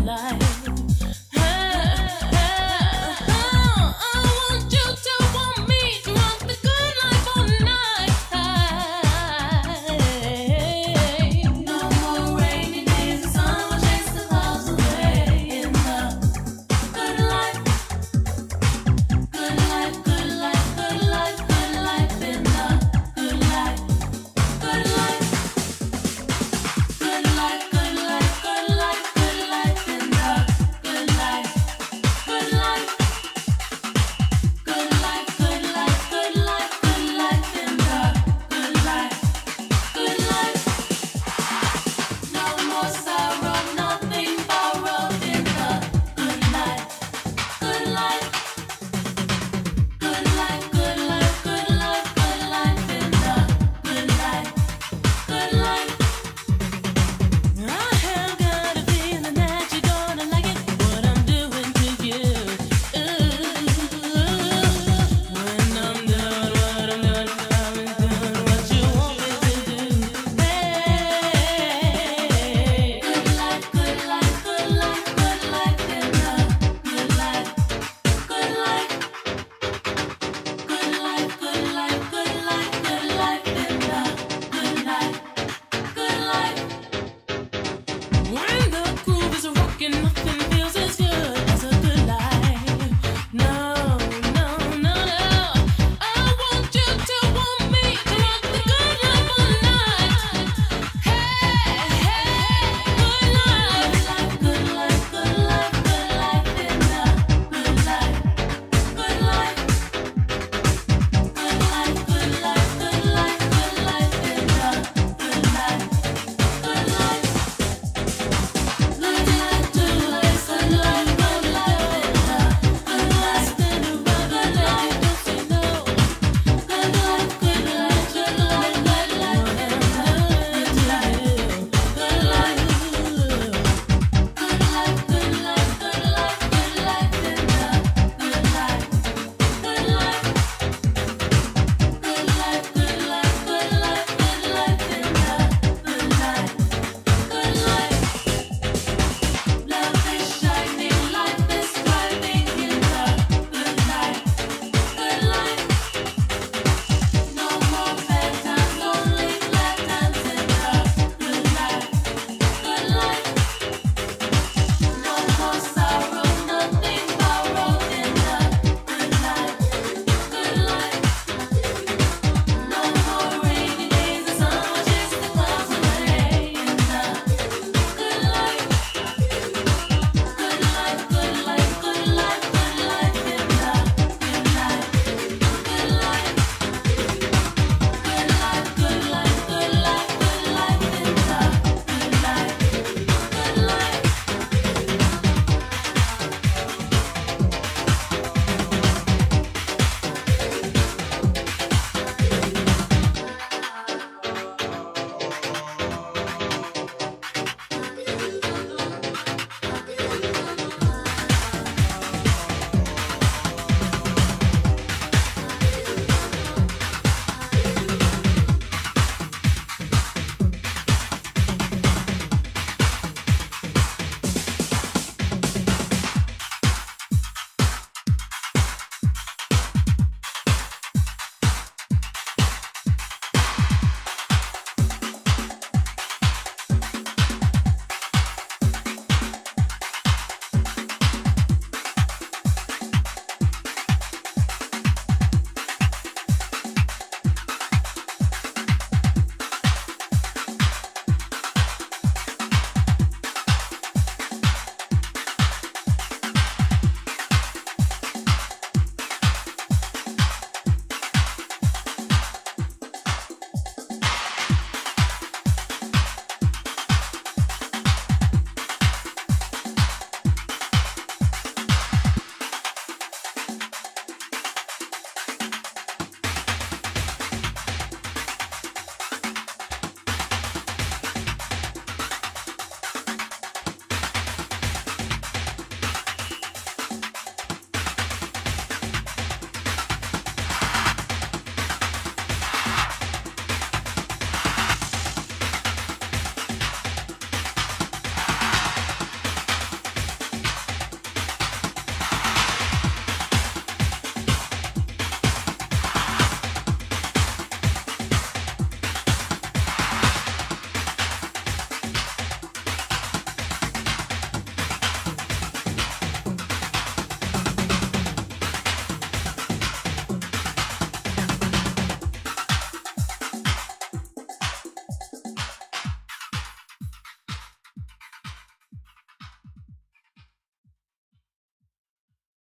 life.